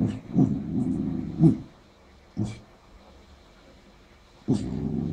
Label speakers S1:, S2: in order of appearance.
S1: Mm-hmm.